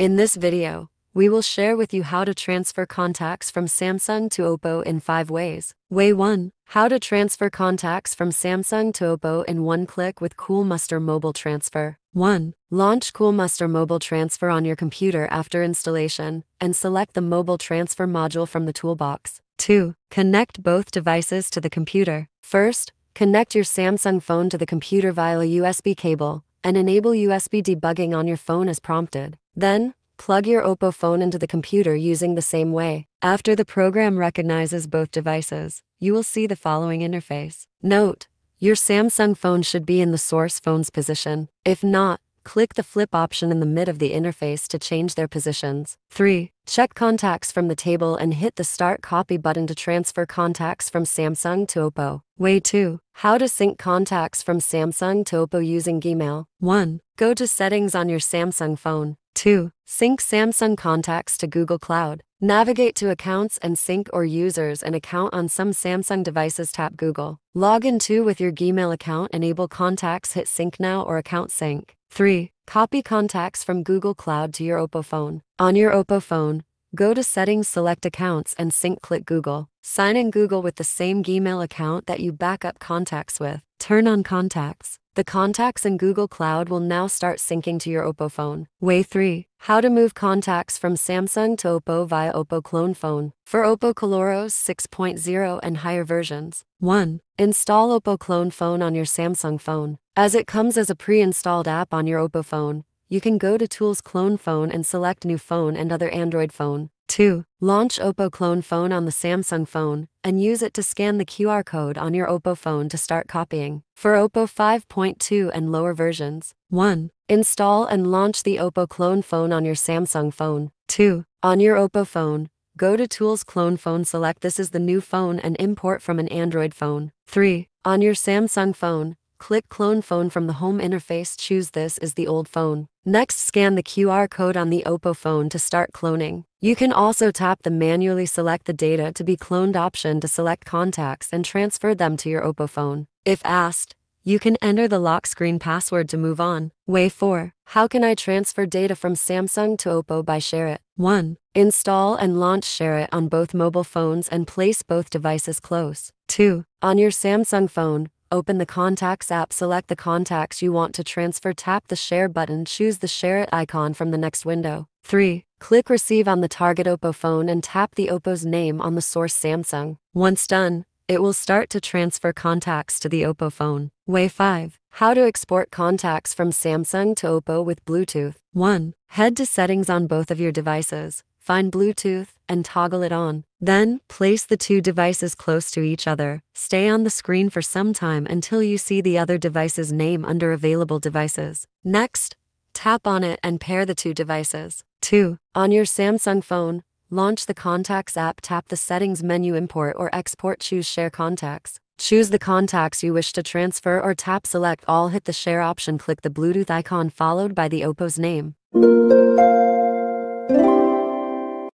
In this video, we will share with you how to transfer contacts from Samsung to Oppo in 5 ways. Way 1. How to transfer contacts from Samsung to Oppo in one click with Coolmuster Mobile Transfer. 1. Launch Coolmuster Mobile Transfer on your computer after installation and select the Mobile Transfer module from the toolbox. 2. Connect both devices to the computer. First, connect your Samsung phone to the computer via a USB cable and enable USB debugging on your phone as prompted. Then, plug your Oppo phone into the computer using the same way. After the program recognizes both devices, you will see the following interface. Note, your Samsung phone should be in the source phone's position. If not, click the flip option in the mid of the interface to change their positions. 3. Check contacts from the table and hit the Start Copy button to transfer contacts from Samsung to Oppo. Way 2. How to sync contacts from Samsung to Oppo using Gmail. 1. Go to Settings on your Samsung phone. 2. Sync Samsung contacts to Google Cloud. Navigate to Accounts and sync or users an account on some Samsung devices tap Google. Log in to with your Gmail account enable contacts hit sync now or account sync. 3. Copy contacts from Google Cloud to your Oppo phone. On your Oppo phone, go to Settings select Accounts and sync click Google. Sign in Google with the same Gmail account that you backup contacts with. Turn on contacts. The contacts in Google Cloud will now start syncing to your Oppo phone. Way 3. How to move contacts from Samsung to Oppo via Oppo Clone Phone. For Oppo ColorOS 6.0 and higher versions. 1. Install Oppo Clone Phone on your Samsung phone. As it comes as a pre-installed app on your Oppo phone, you can go to Tools Clone Phone and select New Phone and other Android phone. 2. Launch Oppo Clone Phone on the Samsung phone and use it to scan the QR code on your Oppo phone to start copying. For Oppo 5.2 and lower versions, 1. Install and launch the Oppo Clone Phone on your Samsung phone. 2. On your Oppo phone, go to Tools Clone Phone select this is the new phone and import from an Android phone. 3. On your Samsung phone, Click Clone Phone from the home interface choose this is the old phone. Next scan the QR code on the Oppo phone to start cloning. You can also tap the manually select the data to be cloned option to select contacts and transfer them to your Oppo phone. If asked, you can enter the lock screen password to move on. Way 4. How can I transfer data from Samsung to Oppo by ShareIt? 1. Install and launch ShareIt on both mobile phones and place both devices close. 2. On your Samsung phone, Open the Contacts app, select the contacts you want to transfer, tap the Share button, choose the Share It icon from the next window. 3. Click Receive on the target Oppo phone and tap the Oppo's name on the source Samsung. Once done, it will start to transfer contacts to the Oppo phone. Way 5. How to export contacts from Samsung to Oppo with Bluetooth. 1. Head to Settings on both of your devices find Bluetooth, and toggle it on. Then, place the two devices close to each other. Stay on the screen for some time until you see the other device's name under available devices. Next, tap on it and pair the two devices. 2. On your Samsung phone, launch the Contacts app, tap the Settings menu Import or Export, choose Share Contacts. Choose the contacts you wish to transfer or tap Select All, hit the Share option, click the Bluetooth icon followed by the Oppo's name.